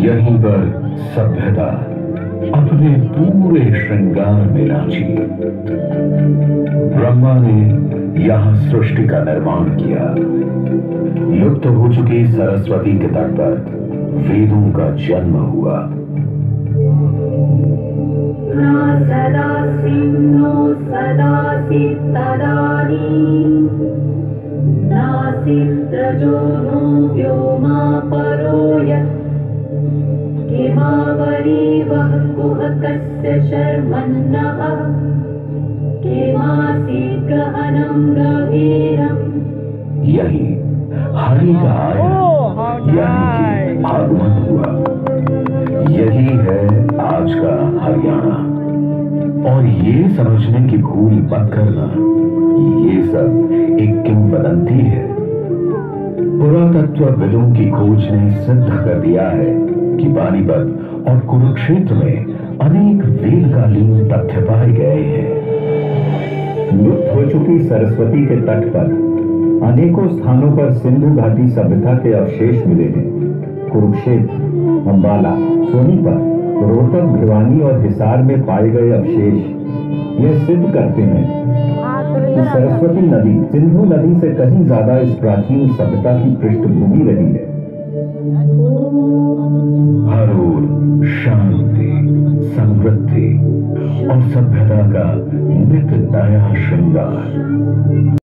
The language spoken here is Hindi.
यहीं पर सभ्यता, अपने पूरे श्रृंगार में नाची ब्रह्मा ने यहाँ सृष्टि का निर्माण किया। लुप्त हो चुकी सरस्वती के तट पर वेदों का जन्म हुआ। सदा सिंह, सदा सिदानी नासित्रजो नो व्योमा परो यत् किमावरीवः कुहकस्य शर्मन्नः। किमासीत् गहनं गभीरम्। यही हरि का आयन आगमन हुआ यही है आज का हरियाणा। और ये समझने की भूल मत करना ये सब एक किंवदंती है। पुरातत्वविदों की खोज ने सिद्ध कर दिया है। कि पानीपत और कुरुक्षेत्र में अनेक वेदकालीन तथ्य पाए गए हैं। लुप्त हो चुकी सरस्वती के तट पर अनेकों स्थानों पर सिंधु घाटी सभ्यता के अवशेष मिले हैं। कुरुक्षेत्र अंबाला सोनीपत, रोहतक, भिवानी और हिसार में पाए गए अवशेष, यह सिद्ध करते हैं कि सरस्वती नदी, सिंधु नदी से कहीं ज़्यादा इस प्राचीन सभ्यता की पृष्ठभूमि रही है। हर ओर शांति समृद्धि और सभ्यता का नित नया श्रृंगार।